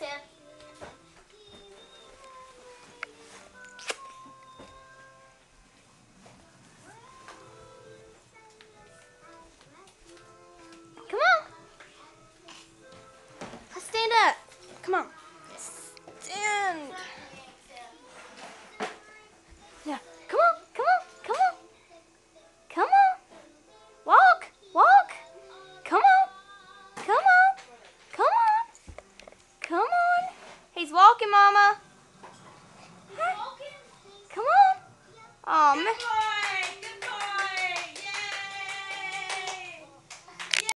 massive. Come on. Stand up. Come on. Come on. He's walking, Mama. Hi. Come on. Oh, man.